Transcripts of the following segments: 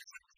you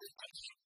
I mean,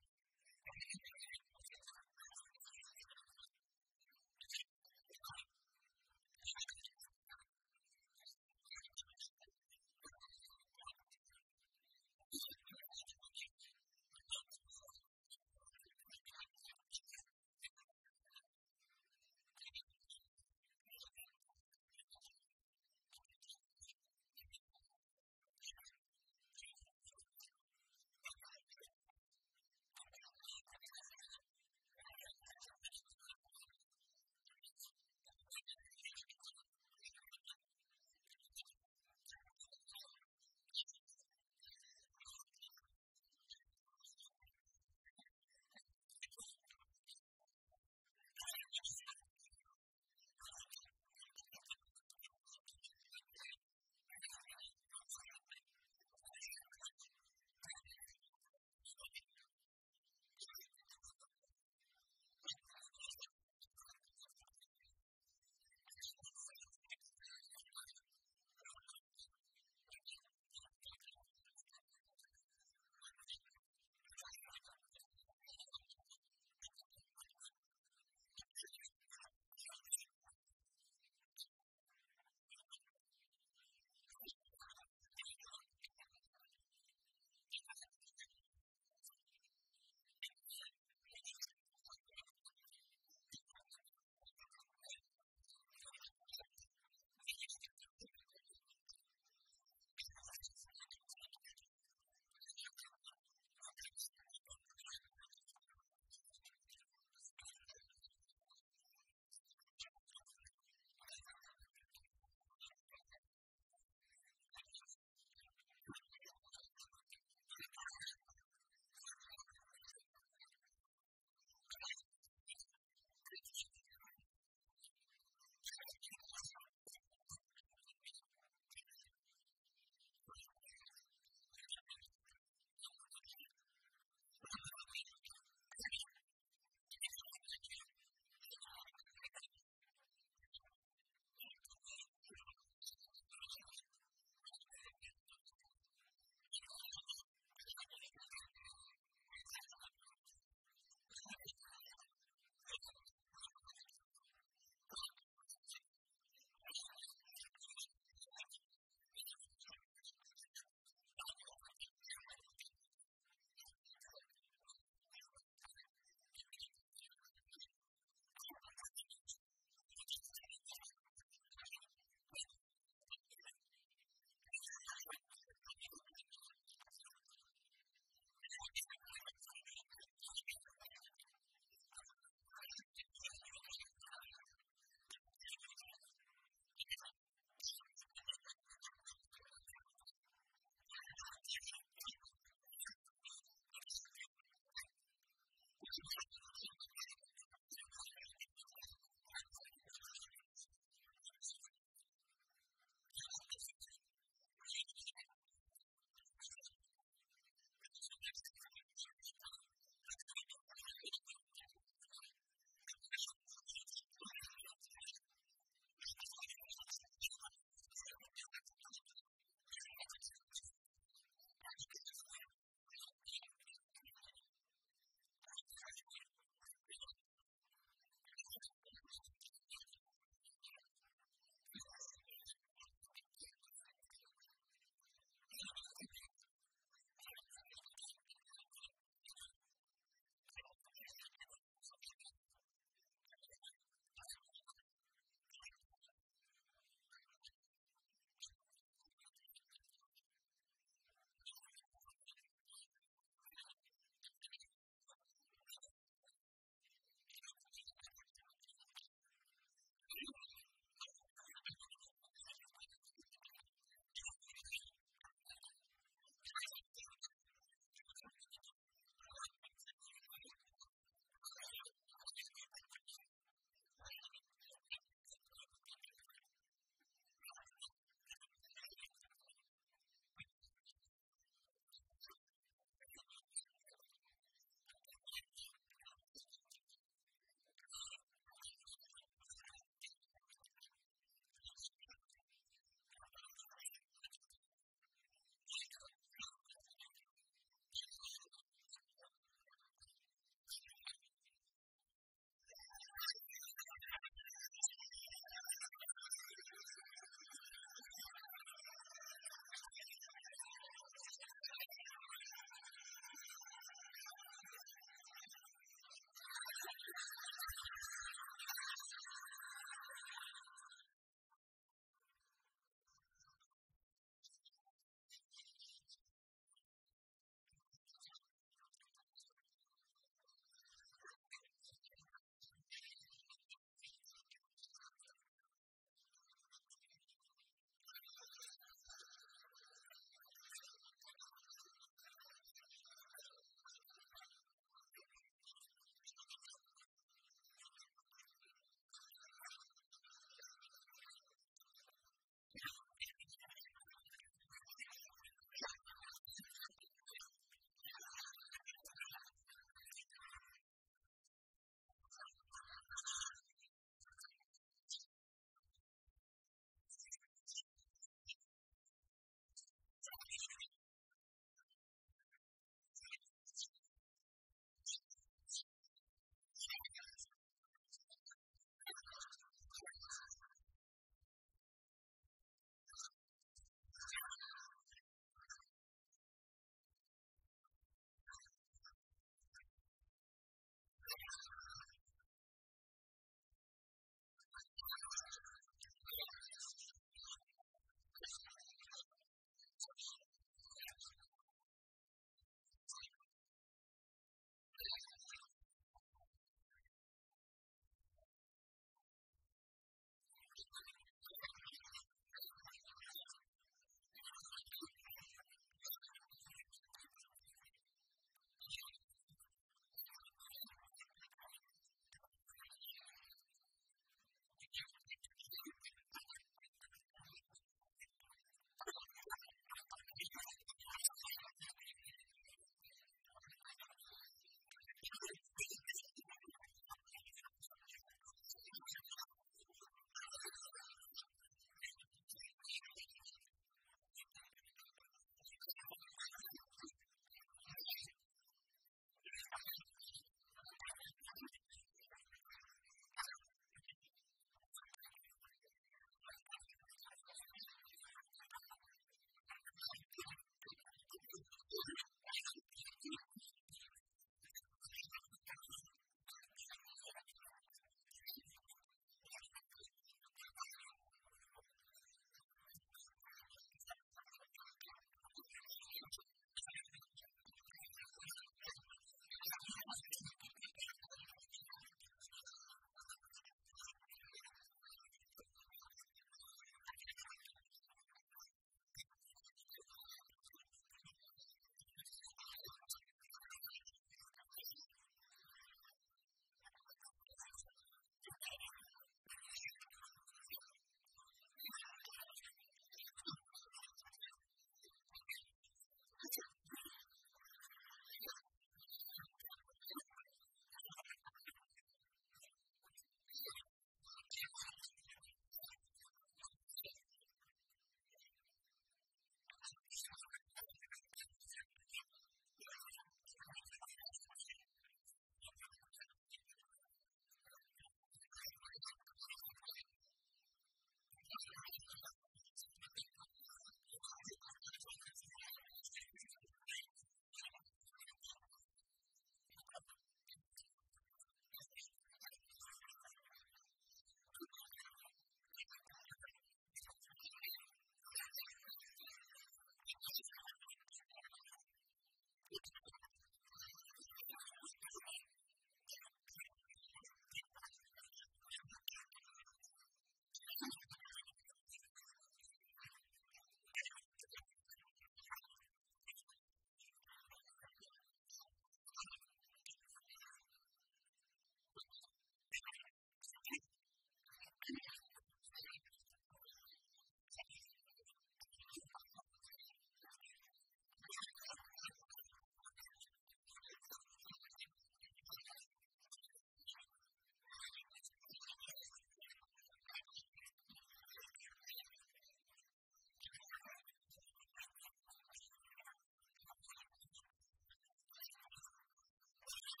you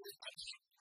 I can't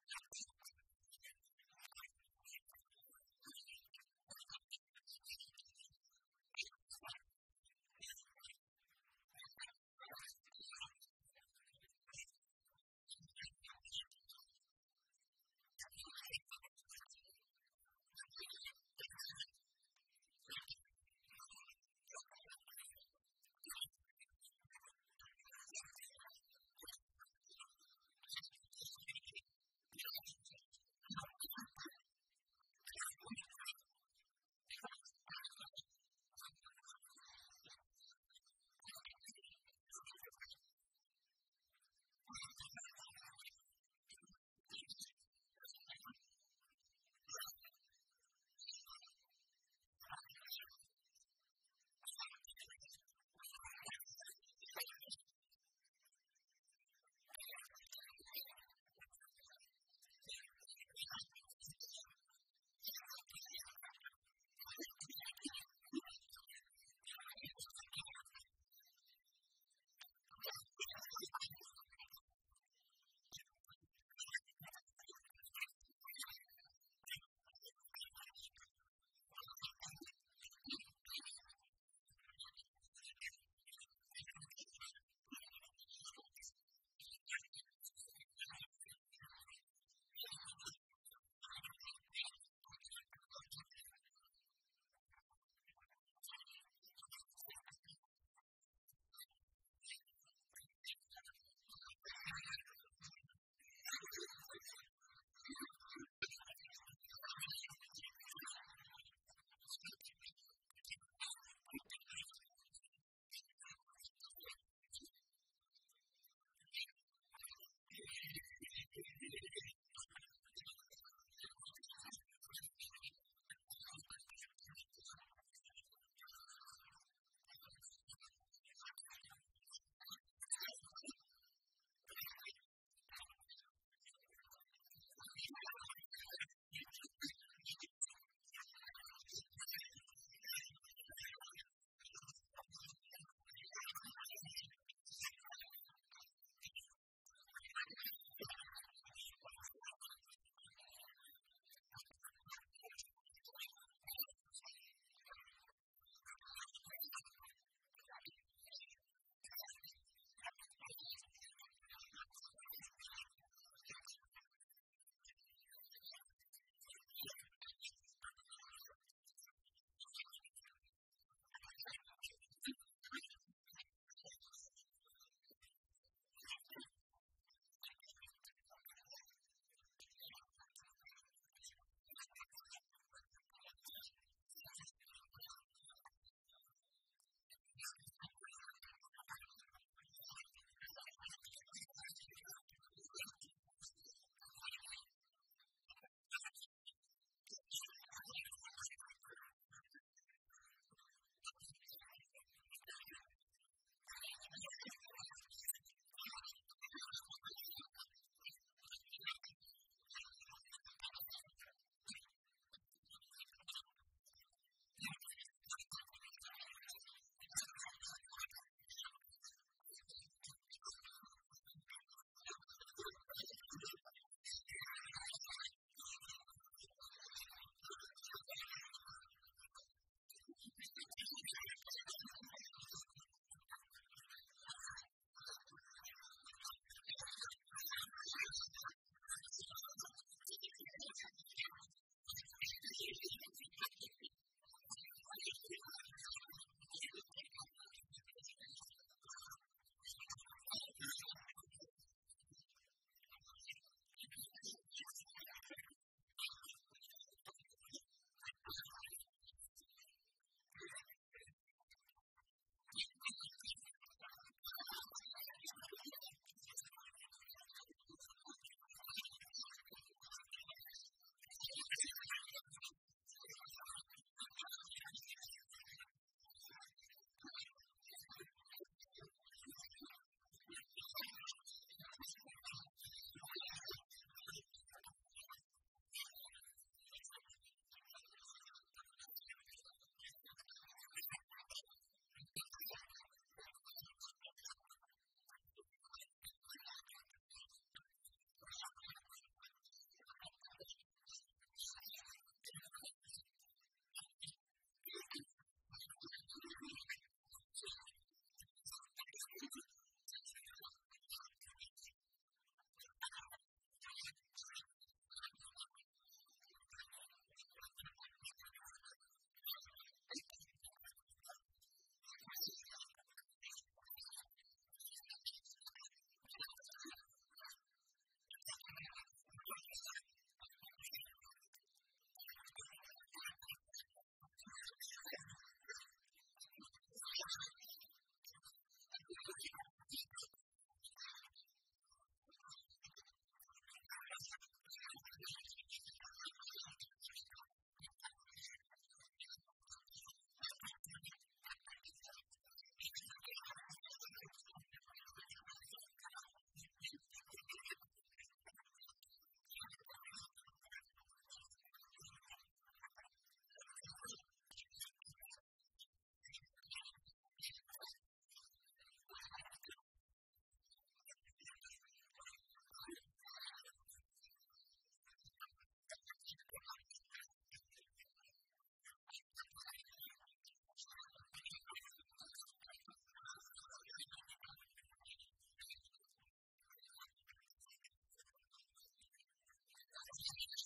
Jesus.